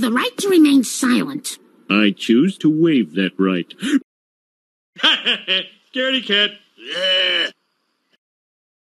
have the right to remain silent. I choose to waive that right. Scaredy cat.